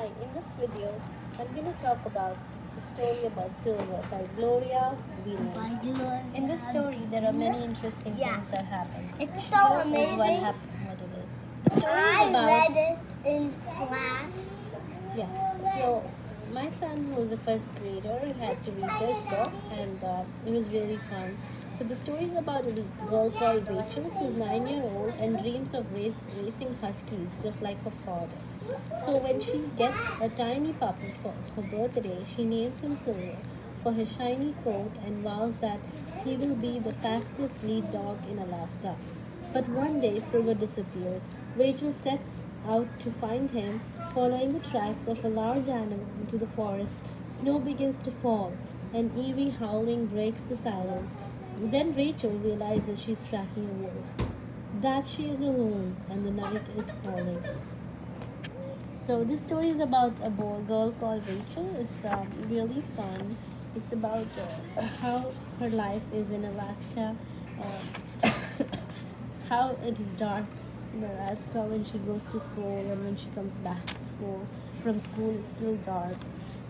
Hi, in this video, I'm going to talk about the story about silver by Gloria Whelan. In this story, there are many interesting Yeah. things that happen. It's so Here is what amazing. happened, what it is. The story I about read it in class. Yeah. So my son, who was a first grader, had to read this book, and uh, it was really fun. So the story is about a girl called Rachel, who's nine year old and dreams of race, racing huskies, just like her father. So when she gets a tiny puppy for her birthday, she names him Silver for his shiny coat and vows that he will be the fastest lead dog in Alaska. But one day Silver disappears. Rachel sets out to find him, following the tracks of a large animal into the forest. Snow begins to fall, and eerie howling breaks the silence. Then Rachel realizes she's tracking a wolf. That she is alone, and the night is falling. So this story is about a boy, girl called Rachel. It's um, really fun. It's about uh, how her life is in Alaska, uh, how it is dark in Alaska when she goes to school and when she comes back to school. From school, it's still dark,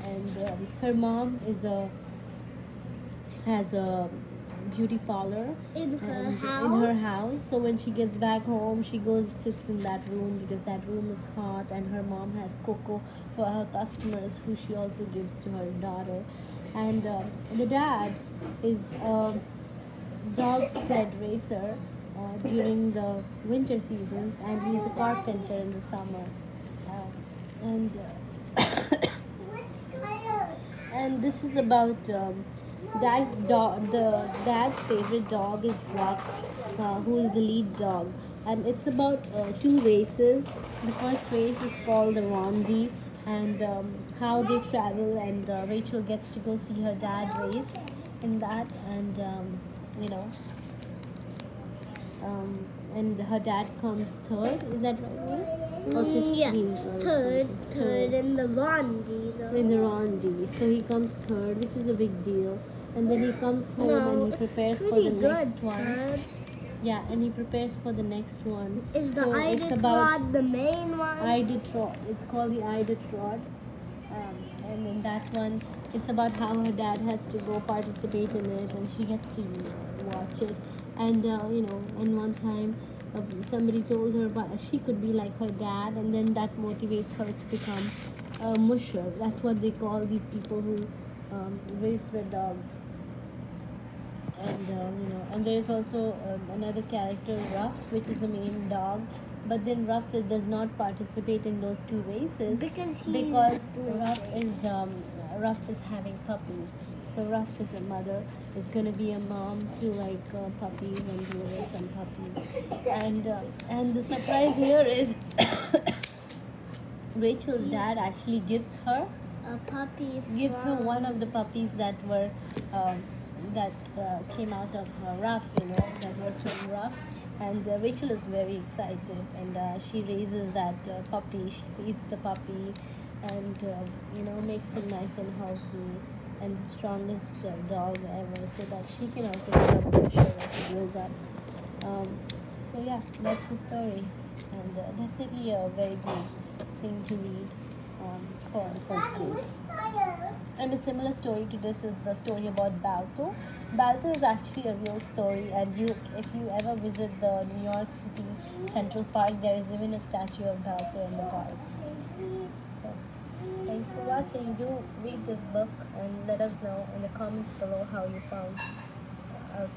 and um, her mom is a has a beauty parlor. In her house? in her house? so when she gets back home she goes sits in that room because that room is hot and her mom has cocoa for her customers who she also gives to her daughter. And um, the dad is a dog sled racer uh, during the winter seasons and he's a carpenter in the summer. Uh, and uh, and this is about um, that dog. The dad's favorite dog is Rock, uh, who is the lead dog, and it's about uh, two races. The first race is called the Rondy, and um, how they travel. And uh, Rachel gets to go see her dad race in that, and um, you know. Um, and her dad comes third. Is that right? Or Mm, yeah, or third, something? third in the laundry. though. in the Rondy. So he comes third, which is a big deal. And then he comes home No, and he prepares for the good. next one. Third. Yeah, and he prepares for the next one. Is the so Trot the main one? Ida Trot. It's called the Ida Trot. Um, and in that one, it's about how her dad has to go participate in it, and she gets to watch it. And uh, you know, and one time uh, somebody told her but she could be like her dad, and then that motivates her to become a musher. That's what they call these people who um, raise their dogs. And uh, you know, and there is also um, another character, Ruff, which is the main dog. But then Ruff does not participate in those two races because because Ruff is um, Ruff is having puppies. So Ruff is a mother. Is gonna be a mom to like uh, puppies and do away some puppies. And uh, and the surprise here is Rachel's dad actually gives her a puppy. gives her one of the puppies that were um, that uh, came out of uh, Ruff, you know, that were from Ruff. And uh, Rachel is very excited, and uh, she raises that uh, puppy. She feeds the puppy, and uh, you know makes him nice and healthy, and the strongest uh, dog ever, so that she can also become pressure as she grows up. Um, so yeah, that's the story, and uh, definitely a very good thing to read um, for first grade. And a similar story to this is the story about Balto. Balto is actually a real story, and you, if you ever visit the New York City Central Park, there is even a statue of Balto in the park. So, thanks for watching. Do read this book and let us know in the comments below how you found out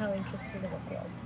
how interesting the book was.